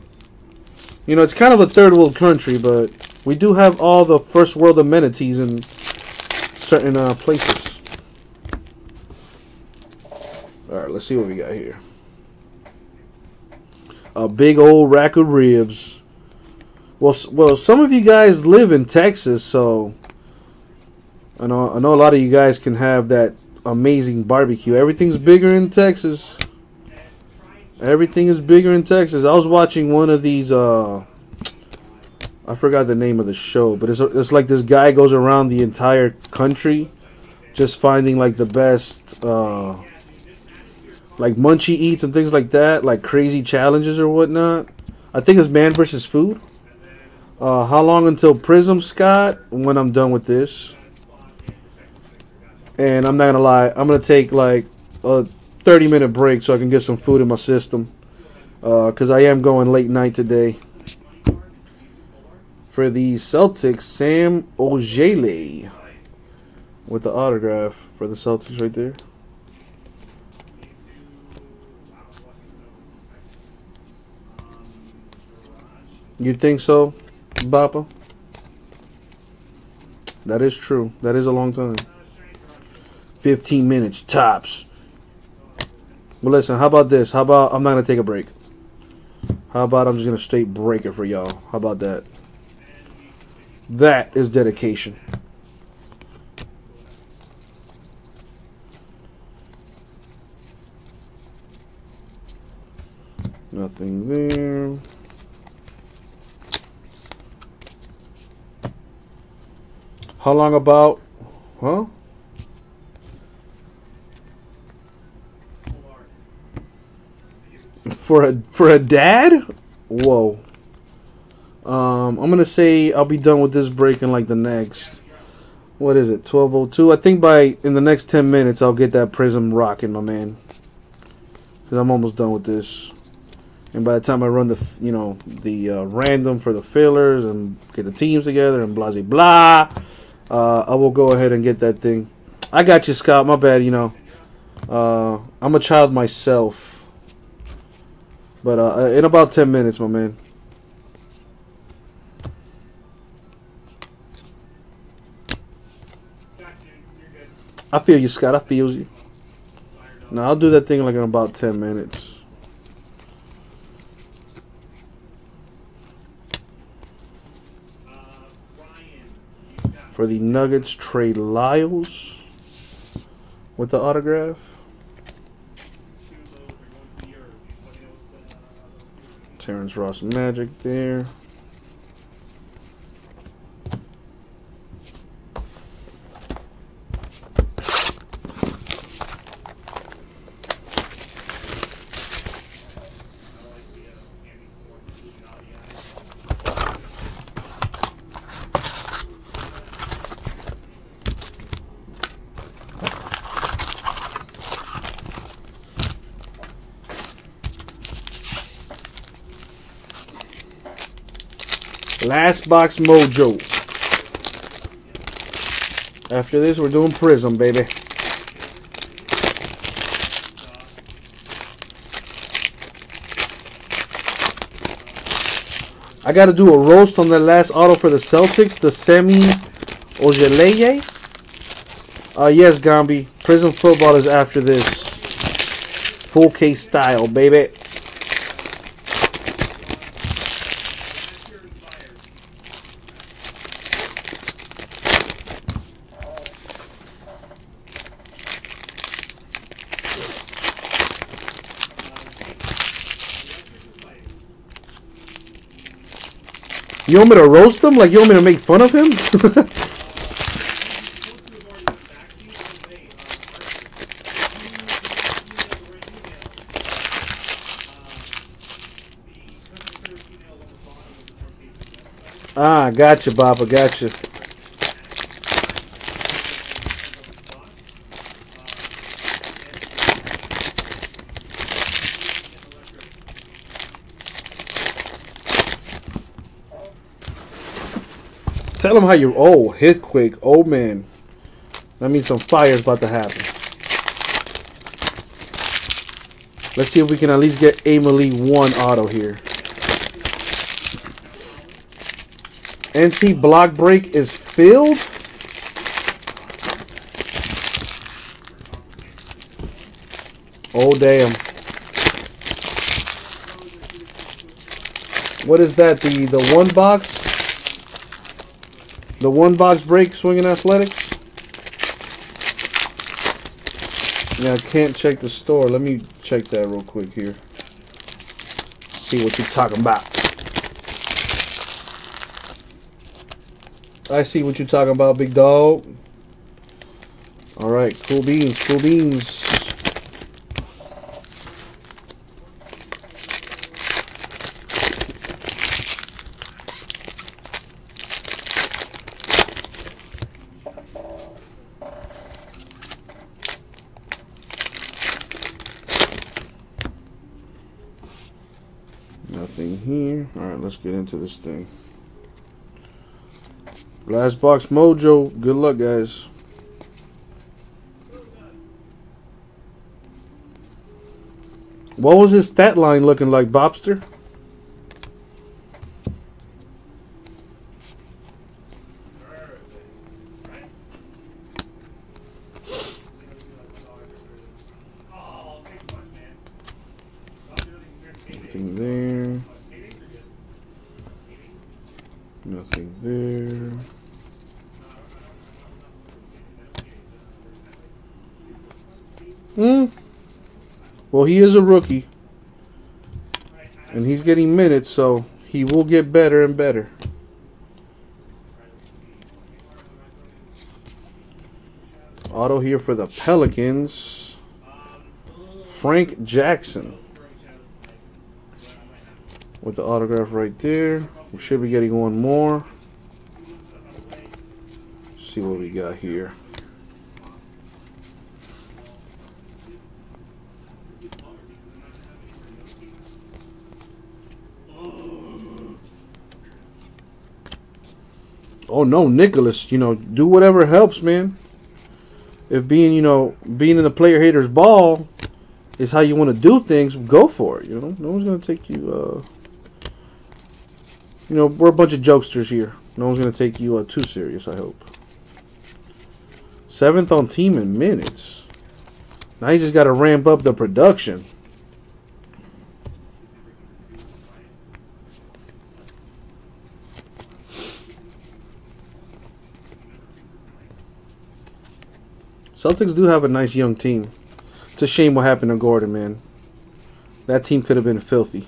S1: You know, it's kind of a third world country, but we do have all the first world amenities in certain uh, places. Alright, let's see what we got here a big old rack of ribs. Well, well, some of you guys live in Texas, so I know I know a lot of you guys can have that amazing barbecue. Everything's bigger in Texas. Everything is bigger in Texas. I was watching one of these. Uh, I forgot the name of the show, but it's it's like this guy goes around the entire country, just finding like the best. Uh, like munchie eats and things like that, like crazy challenges or whatnot. I think it's Man versus Food. Uh, how long until Prizm, Scott? When I'm done with this. And I'm not gonna lie, I'm gonna take like a 30 minute break so I can get some food in my system. Because uh, I am going late night today. For the Celtics, Semi Ojeleye. With the autograph for the Celtics right there. You think so, Bappa? That is true. That is a long time. 15 minutes tops. But listen, how about this? How about I'm not going to take a break? How about I'm just going to straight break it for y'all? How about that? That is dedication. Nothing there. How long about? Huh? For a for a dad? Whoa. Um, I'm gonna say I'll be done with this break in like the next. What is it? 12:02. I think by in the next 10 minutes I'll get that Prizm rocking, my man. Cause I'm almost done with this. And by the time I run the, you know, the uh, random for the fillers and get the teams together and blah blah uh, I will go ahead and get that thing. I got you, Scott. My bad. You know, uh, I'm a child myself. But uh, in about 10 minutes, my man. I feel you, Scott. I feel you. Now I'll do that thing like in about 10 minutes.
S2: Uh,
S1: For the Nuggets, Trey Lyles with the autograph.
S2: two of those are going to be yours. Let me know what the, uh, those two are.
S1: Terrence Ross Magic there. Last box mojo. After this, we're doing Prizm, baby. I got to do a roast on that last auto for the Celtics, the Semi Ojeleye. Uh, yes, Gambi. Prizm football is after this. Full case style, baby. You want me to roast him? Like you want me to make fun of him? ah, gotcha, Baba, gotcha. How you. Oh, hit quick. Oh man, that means some fire's about to happen. Let's see if we can at least get Emily one auto here. NT block break is filled. Oh damn. What is that? The the one box? The one box break swinging athletics? Yeah, I can't check the store. Let me check that real quick here. See what you're talking about. I see what you're talking about, big dog. Alright, cool beans, cool beans. Nothing here. Alright, let's get into this thing. Last box mojo. Good luck, guys. What was his stat line looking like, Bobster?
S2: Oh, thanks much, man. I'll do it in your
S1: Nothing there.
S2: Meetings are good. Meetings?
S1: Nothing there. Hmm. Well, he is a rookie. And he's getting minutes, so he will get better and better. Auto here for the Pelicans. Frank Jackson. With the autograph right there. We should be getting one more. see what we got here. Oh no, Nicholas, you know, do whatever helps, man. If being, you know, being in the player haters ball is how you want to do things, go for it, you know. No one's to take you uh you know, we're a bunch of jokesters here. No one's going to take you uh, too serious, I hope. Seventh on team in minutes. Now you just got to ramp up the production. Celtics do have a nice young team. It's a shame what happened to Gordon, man. That team could have been filthy.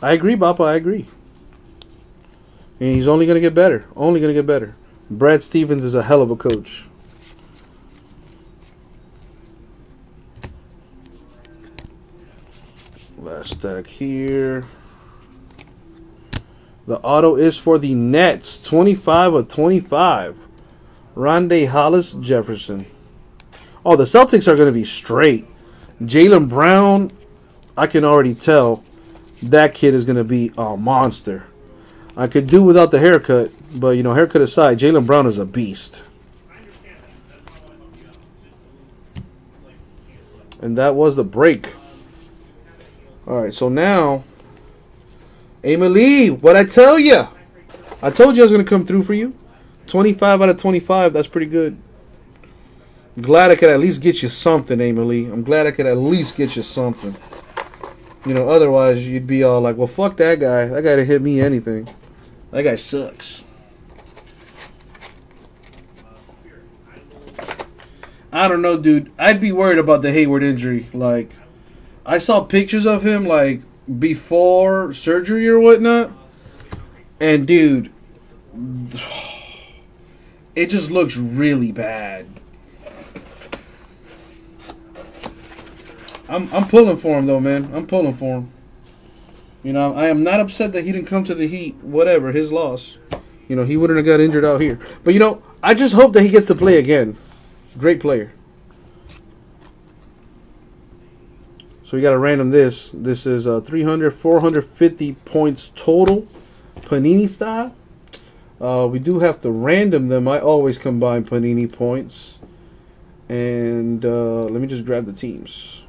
S1: I agree, Papa. I agree. And he's only going to get better. Only going to get better. Brad Stevens is a hell of a coach. Last stack here. The auto is for the Nets. 25 of 25. Rondae Hollis Jefferson. Oh, the Celtics are going to be straight. Jaylen Brown, I can already tell that kid is going to be a monster. I could do without the haircut, but, you know, haircut aside, Jaylen Brown is a beast. And that was the break. All right, so now Emily, what I tell you? I told you I was going to come through for you. 25 out of 25, that's pretty good. glad I could at least get you something, Emily. I'm glad I could at least get you something. You know, otherwise you'd be all like, well, fuck that guy. That guy didn't hit me anything. That guy sucks. I don't know, dude. I'd be worried about the Hayward injury. Like, I saw pictures of him, like, before surgery or whatnot. And dude, it just looks really bad. I'm I'm pulling for him though, man. I'm pulling for him. You know, I am not upset that he didn't come to the Heat. Whatever, his loss. You know, he wouldn't have got injured out here. But you know, I just hope that he gets to play again. Great player. So we got to random this. This is uh, 300, 450 points total, Panini style. Uh, we do have to random them. I always combine Panini points. And uh, let me just grab the teams.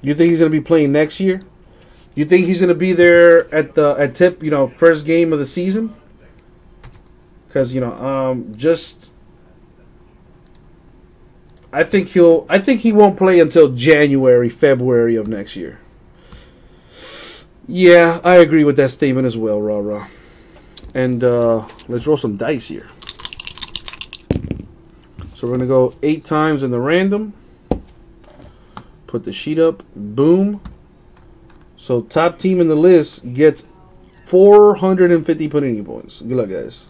S1: You think he's going to be playing next year? You think he's going to be there at the at tip, you know, first game of the season? Because you know, um, just I think he'll. I think he won't play until January, February of next year. Yeah, I agree with that statement as well, rah rah. And uh, let's roll some dice here. So we're gonna go eight times in the random. Put the sheet up. Boom. So top team in the list gets 450 Panini points. Good luck, guys.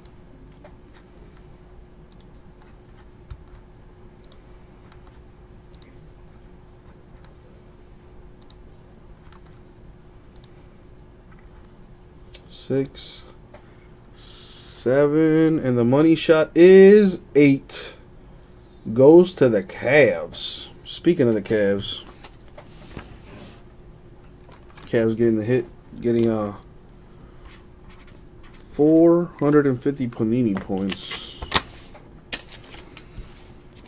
S1: Six, seven, and the money shot is eight. Goes to the Cavs. Speaking of the Cavs, Cavs getting the hit, getting uh 450 Panini points.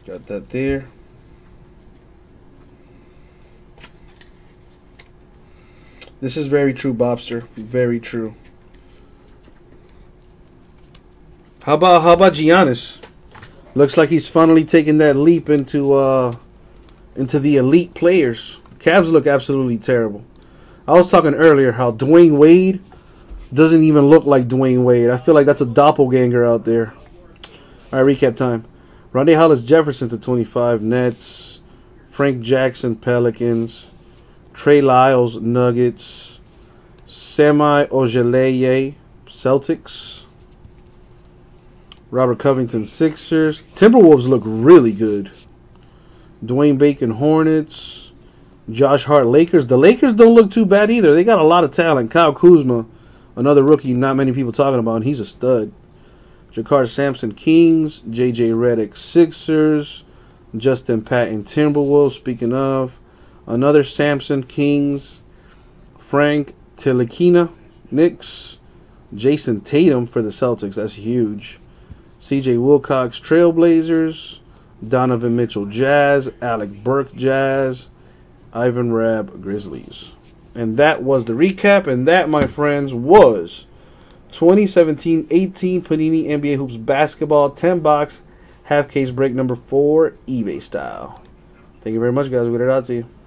S1: Got that there. This is very true, Bobster. Very true. How about how about Giannis? Looks like he's finally taking that leap into uh into the elite players. Cavs look absolutely terrible. I was talking earlier how Dwyane Wade doesn't even look like Dwyane Wade. I feel like that's a doppelganger out there. All right, recap time. Rondae Hollis Jefferson to 25 Nets. Frank Jackson Pelicans. Trey Lyles Nuggets. Semi Ojeleye Celtics. Robert Covington Sixers. Timberwolves look really good. Dwayne Bacon Hornets. Josh Hart Lakers. The Lakers don't look too bad either. They got a lot of talent. Kyle Kuzma, another rookie not many people talking about, and he's a stud. JaKarr Sampson Kings. JJ Redick Sixers. Justin Patton Timberwolves. Speaking of, another Sampson Kings. Frank Ntilikina Knicks. Jayson Tatum for the Celtics. That's huge. CJ Wilcox Trailblazers. Donovan Mitchell Jazz. Alec Burks Jazz. Ivan Rabb Grizzlies. And that was the recap. And that, my friends, was 2017 18 Panini NBA Hoops Basketball 10 box half case break number 4 eBay style. Thank you very much, guys. We'll get it out to you.